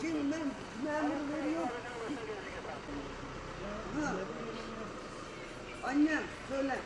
Kim mem memur veriyor? Ha. Annem söyle.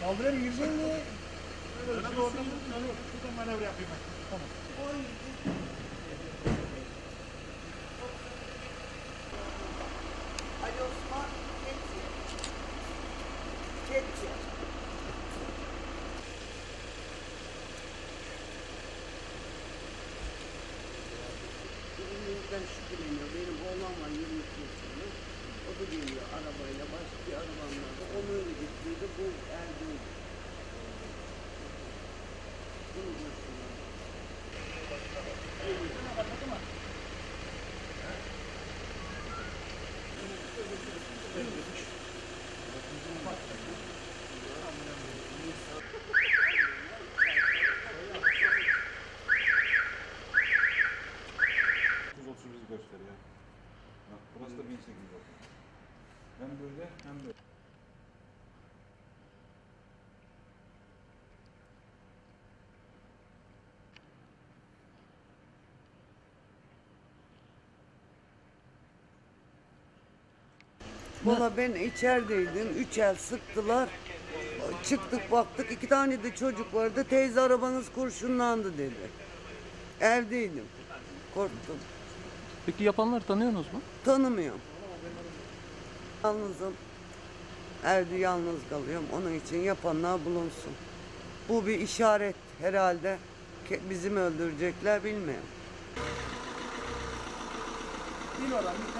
Kaldırayım mı girecek mi? Ben oradan şuradan manevra yapayım ben. Tamam. Ali Birimizden şüpheleniyor. Benim oğlan var 22 yaşında. O da geliyor arabayla. Başka bir arabam vardı. Onu öyle getirdi. Bu Erdoğan. Gösteriyor. Bak burası da 1800 Hem böyle hem böyle. Valla ben içerideydim. Üç el sıktılar. Çıktık baktık iki tane de çocuk vardı. Teyze arabanız kurşunlandı dedi. Evdeydim. Korktum. Peki yapanları tanıyorsunuz mu? Tanımıyorum. Yalnızım. Evde yalnız kalıyorum. Onun için yapanlar bulunsun. Bu bir işaret herhalde. Ke- Bizi mi öldürecekler bilmiyorum. Bin oradan bir